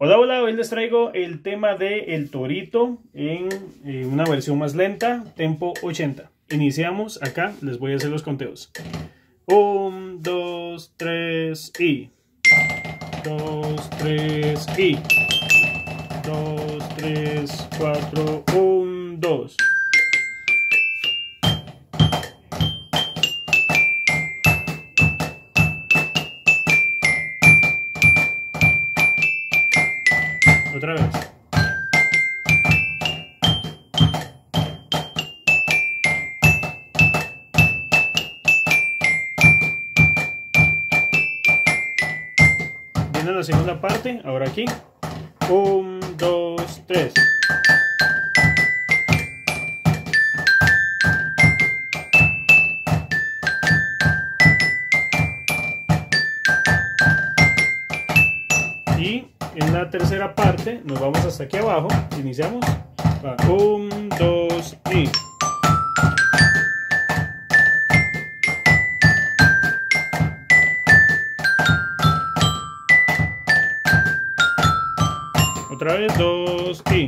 Hola, hola, hoy les traigo el tema de El Torito en eh, una versión más lenta, tempo 80. Iniciamos acá, les voy a hacer los conteos. 1, 2, 3 y 2, 3 y 2, 3, 4, 1, 2. Otra vez. Viene la segunda parte, ahora aquí. 1, 2, 3. Y en la tercera parte nos vamos hasta aquí abajo. Iniciamos. 1, 2 y. Otra vez, 2 y.